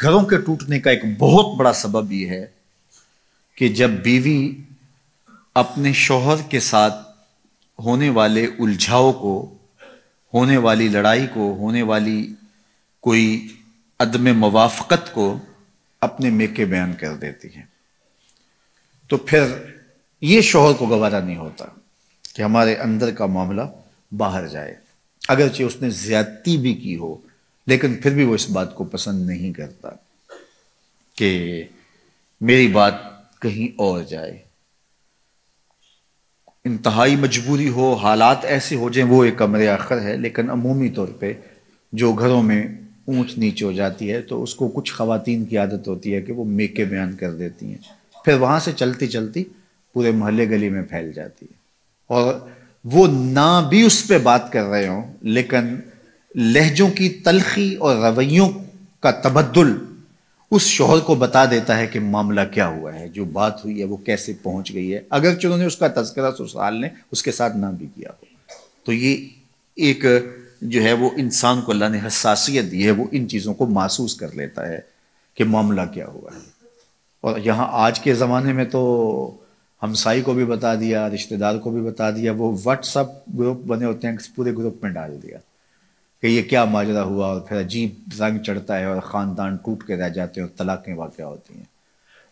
گھروں کے ٹوٹنے کا ایک بہت بڑا سبب یہ ہے کہ جب بیوی اپنے شوہر کے ساتھ ہونے والے الجھاؤ کو، ہونے والی لڑائی کو، ہونے والی کوئی عدم موافقت کو اپنے میکے بیان کر دیتی ہے۔ تو پھر یہ شوہر کو گوارا نہیں ہوتا کہ ہمارے اندر کا معاملہ باہر جائے۔ اگرچہ اس نے زیادتی بھی کی ہو لیکن پھر بھی وہ اس بات کو پسند نہیں کرتا کہ میری بات کہیں اور جائے۔ انتہائی مجبوری ہو، حالات ایسے ہو جائیں، وہ ایک کمرے آخر ہے، لیکن عمومی طور پہ جو گھروں میں اونچ نیچ ہو جاتی ہے تو اس کو کچھ خواتین کی عادت ہوتی ہے کہ وہ میکے بیان کر دیتی ہیں۔ پھر وہاں سے چلتی چلتی پورے محلے گلی میں پھیل جاتی ہے۔ اور وہ نہ بھی اس پہ بات کر رہے ہوں، لیکن لہجوں کی تلخی اور رویوں کا تبدل اس شوہر کو بتا دیتا ہے کہ معاملہ کیا ہوا ہے، جو بات ہوئی ہے وہ کیسے پہنچ گئی ہے۔ اگر انہوں نے اس کا تذکرہ سسرال نے اس کے ساتھ نہ بھی کیا ہو۔ تو یہ ایک جو ہے وہ انسان کو اللہ نے حساسیت دی ہے، وہ ان چیزوں کو محسوس کر لیتا ہے کہ معاملہ کیا ہوا ہے۔ اور یہاں آج کے زمانے میں تو ہمسائی کو بھی بتا دیا، رشتہ دار کو بھی بتا دیا، وہ واٹس اپ گروپ بنے ہوتے ہیں، پورے گروپ میں ڈال دیا۔ کہ یہ کیا ماجرا ہوا اور پھر عجیب رنگ چڑھتا ہے اور خاندان ٹوٹ کے رہ جاتے ہیں اور طلاقیں واقع ہوتی ہیں۔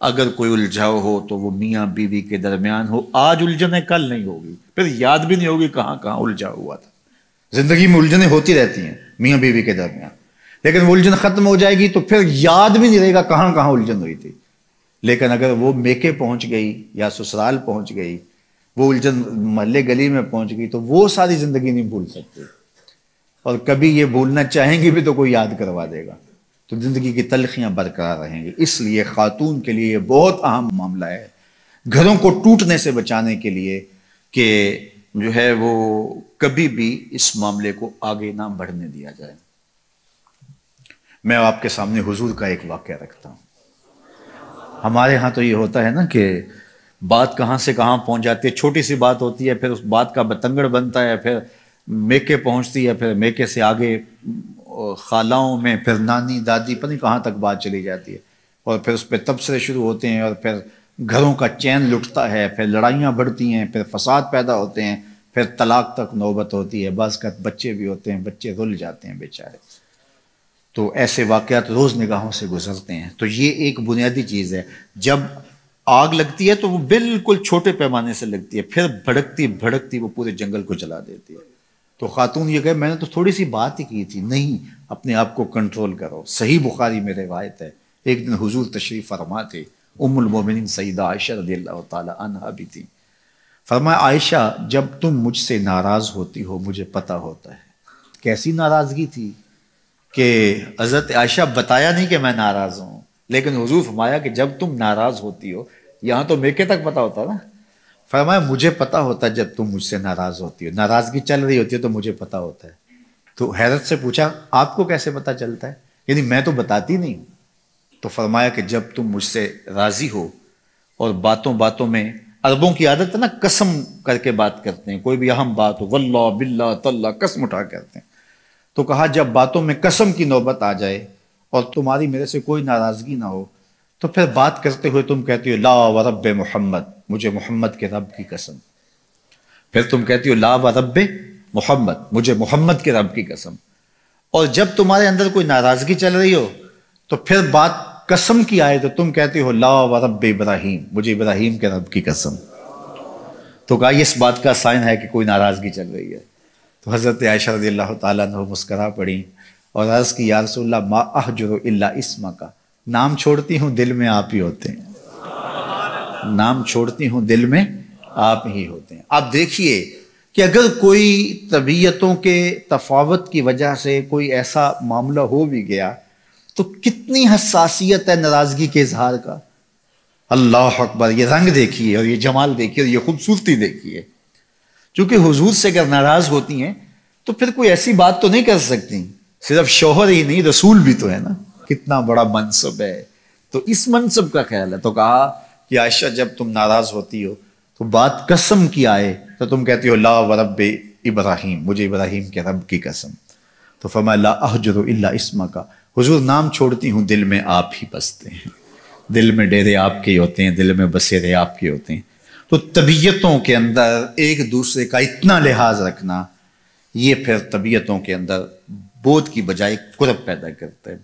اگر کوئی الجھاؤ ہو تو وہ میاں بیوی کے درمیان ہو۔ آج الجھنیں کل نہیں ہوگی۔ پھر یاد بھی نہیں ہوگی کہاں کہاں الجھا ہوا تھا۔ زندگی میں الجھنیں ہوتی رہتی ہیں میاں بیوی کے درمیان۔ لیکن وہ الجھن ختم ہو جائے گی تو پھر یاد بھی نہیں رہے گا کہاں کہاں الجھن ہوئی تھی۔ لیکن اگر وہ میکے پہنچ گئی یا سسرال پہنچ گئی، وہ الجھن محلے گلی میں پہنچ گئی تو وہ ساری زندگی نہیں بھول سکتے اور کبھی یہ بھولنا چاہیں گے بھی تو کوئی یاد کروا دے گا۔ تو زندگی کی تلخیاں برقرار رہیں گی۔ اس لیے خاتون کے لیے یہ بہت اہم معاملہ ہے۔ گھروں کو ٹوٹنے سے بچانے کے لیے کہ جو ہے وہ کبھی بھی اس معاملے کو آگے نہ بڑھنے دیا جائے۔ میں آپ کے سامنے حضور کا ایک واقعہ رکھتا ہوں۔ ہمارے ہاں تو یہ ہوتا ہے نا کہ بات کہاں سے کہاں پہنچ جاتی ہے، چھوٹی سی بات ہوتی ہے، پھر اس بات کا بتنگڑ بنتا ہے، پھر میکے پہنچتی ہے، پھر میکے سے آگے، خالاؤں میں، پھر نانی، دادی، پتہ نہیں کہاں تک بات چلی جاتی ہے۔ اور پھر اس پہ تبصرے شروع ہوتے ہیں اور پھر گھروں کا چین لٹتا ہے، پھر لڑائیاں بڑھتی ہیں، پھر فساد پیدا ہوتے ہیں، پھر طلاق تک نوبت ہوتی ہے۔ بعض کا بچے بھی ہوتے ہیں، بچے رل جاتے ہیں بیچارے۔ تو ایسے واقعات روز نگاہوں سے گزرتے ہیں۔ تو یہ ایک بنیادی چیز ہے۔ جب آگ لگتی ہے تو وہ بالکل چھوٹے پیمانے سے لگتی ہے، پھر بھڑکتی بھڑکتی وہ پورے جنگل کو جلا دیتی ہے۔ تو خاتون یہ کہے، میں نے تو تھوڑی سی بات ہی کی تھی، نہیں، اپنے آپ کو کنٹرول کرو۔ صحیح بخاری میں روایت ہے، ایک دن حضور تشریف فرما تھے ام المومنین سیدہ عائشہ رضی اللہ تعالیٰ عنہ بھی تھی۔ فرمایا، عائشہ، جب تم مجھ سے ناراض ہوتی ہو، مجھے پتہ ہوتا ہے۔ کیسی ناراضگی تھی کہ حضرت عائشہ بتایا نہیں کہ میں ناراض ہوں، لیکن حضور فرمایا کہ جب تم ناراض ہوتی ہو، یہاں تو میکے تک پتا ہوتا نا۔ فرمایا، مجھے پتا ہوتا ہے جب تم مجھ سے ناراض ہوتی ہو۔ ناراضگی چل رہی ہوتی ہے تو مجھے پتا ہوتا ہے۔ تو حیرت سے پوچھا، آپ کو کیسے پتا چلتا ہے؟ یعنی میں تو بتاتی نہیں۔ تو فرمایا کہ جب تم مجھ سے راضی ہو اور باتوں باتوں میں عربوں کی عادت ہے نا، قسم کر کے بات کرتے ہیں، کوئی بھی اہم بات ہو، واللہ باللہ طلّہ قسم اٹھا کرتے ہیں۔ تو کہا، جب باتوں میں قسم کی نوبت آ جائے اور تمہاری میرے سے کوئی ناراضگی نہ ہو، تو پھر بات کرتے ہوئے تم کہتی ہو، لا و رب محمد۔ مجھے محمد کے رب کی قسم۔ پھر تم کہتی ہو، لا و رب محمد، مجھے محمد کے رب کی قسم۔ اور جب تمہارے اندر کوئی ناراضگی چل رہی ہو، تو پھر بات قسم کی آئے تو تم کہتی ہو، لا و رب ابراہیم، مجھے ابراہیم کے رب کی قسم۔ تو کہا، اس بات کا سائن ہے کہ کوئی ناراضگی چل رہی ہے۔ تو حضرت عائشہ رضی اللہ تعالیٰ نے مسکرا پڑی اور عرض کی، یا رسول اللہ، ما احجر اللہ اسما کا نام چھوڑتی ہوں، دل میں آپ ہی ہوتے ہیں۔ نام چھوڑتی ہوں دل میں، آپ ہی ہوتے ہیں۔ آپ دیکھیے کہ اگر کوئی طبیعتوں کے تفاوت کی وجہ سے کوئی ایسا معاملہ ہو بھی گیا، تو کتنی حساسیت ہے ناراضگی کے اظہار کا۔ اللہ اکبر، یہ رنگ دیکھیے اور یہ جمال دیکھیے اور یہ خوبصورتی دیکھیے۔ چونکہ حضور سے اگر ناراض ہوتی ہیں، تو پھر کوئی ایسی بات تو نہیں کر سکتی۔ صرف شوہر ہی نہیں، رسول بھی تو ہے نا۔ کتنا بڑا منصب ہے۔ تو اس منصب کا خیال ہے۔ تو کہا کہ عائشہ جب تم ناراض ہوتی ہو تو بات قسم کی آئے تو تم کہتی ہو لا و رب ابراہیم، مجھے ابراہیم کے رب کی قسم۔ تو فرمایا لا احجر اللہ اسما کا حضور نام چھوڑتی ہوں، دل میں آپ ہی بستے ہیں۔ دل میں ڈیرے آپ کے ہوتے ہیں، دل میں بسیرے آپ کے ہوتے ہیں۔ تو طبیعتوں کے اندر ایک دوسرے کا اتنا لحاظ رکھنا، یہ پھر طبیعتوں کے اندر بودھ کی بجائے قرب پیدا کرتا ہے۔